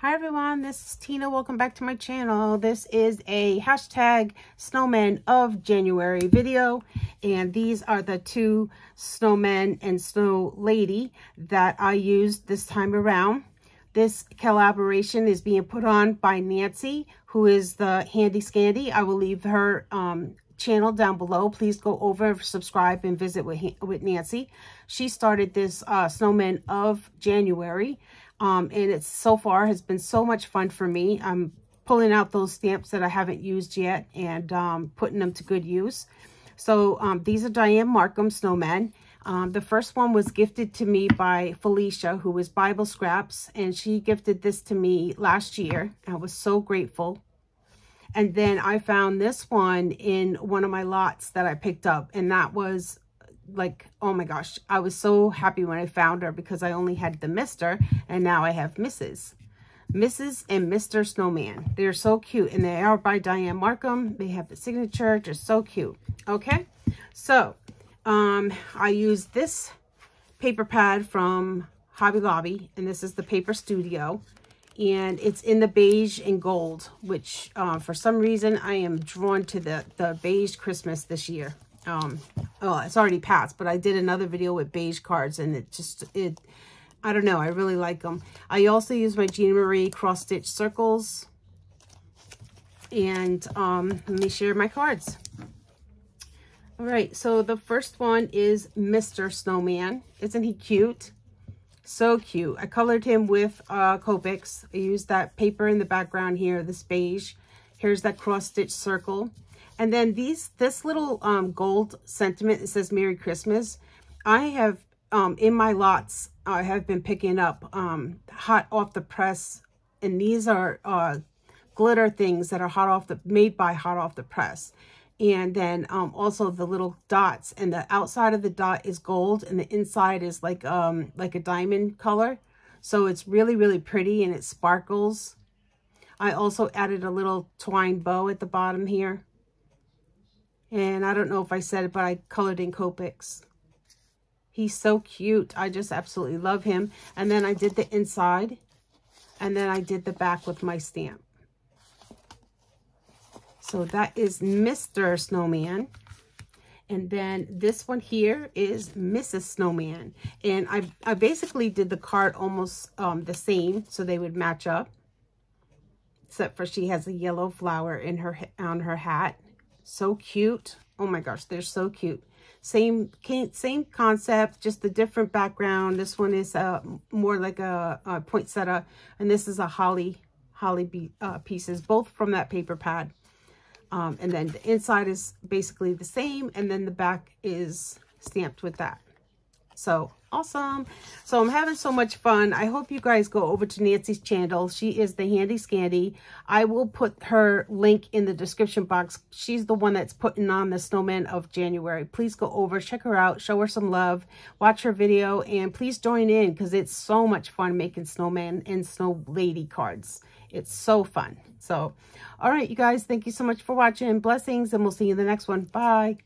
Hi everyone, this is Tina. Welcome back to my channel. This is a hashtag snowman of January video. And these are the two snowmen and snow lady that I used this time around. This collaboration is being put on by Nancy, who is the Handy Scandy. I will leave her um, channel down below. Please go over, subscribe, and visit with, with Nancy. She started this uh, Snowman of January. Um, and it's so far has been so much fun for me. I'm pulling out those stamps that I haven't used yet and um, putting them to good use. So um, these are Diane Markham snowmen. Um, the first one was gifted to me by Felicia, who was Bible Scraps, and she gifted this to me last year. I was so grateful. And then I found this one in one of my lots that I picked up, and that was like, oh my gosh, I was so happy when I found her because I only had the Mr. and now I have Mrs. Mrs. and Mr. Snowman. They're so cute and they are by Diane Markham. They have the signature. They're so cute. Okay. So, um, I use this paper pad from Hobby Lobby and this is the Paper Studio and it's in the beige and gold, which uh, for some reason I am drawn to the, the beige Christmas this year um oh it's already passed but i did another video with beige cards and it just it i don't know i really like them i also use my jean marie cross stitch circles and um let me share my cards. All right so the first one is mr snowman. Isn't he cute? So cute. I colored him with uh copics i used that paper in the background here this beige here's that cross stitch circle and then these, this little um, gold sentiment, it says Merry Christmas. I have, um, in my lots, I have been picking up um, hot off the press. And these are uh, glitter things that are hot off the, made by hot off the press. And then um, also the little dots and the outside of the dot is gold and the inside is like, um, like a diamond color. So it's really, really pretty and it sparkles. I also added a little twine bow at the bottom here. And I don't know if I said it, but I colored in Copics. He's so cute. I just absolutely love him. And then I did the inside. And then I did the back with my stamp. So that is Mr. Snowman. And then this one here is Mrs. Snowman. And I, I basically did the card almost um, the same so they would match up. Except for she has a yellow flower in her on her hat. So cute. Oh my gosh, they're so cute. Same same concept, just a different background. This one is uh, more like a, a poinsettia, and this is a holly holly uh, pieces, both from that paper pad. Um, and then the inside is basically the same, and then the back is stamped with that. So awesome. So I'm having so much fun. I hope you guys go over to Nancy's channel. She is the Handy Scandy. I will put her link in the description box. She's the one that's putting on the Snowman of January. Please go over, check her out, show her some love, watch her video, and please join in because it's so much fun making snowman and snow lady cards. It's so fun. So, all right, you guys, thank you so much for watching. Blessings, and we'll see you in the next one. Bye.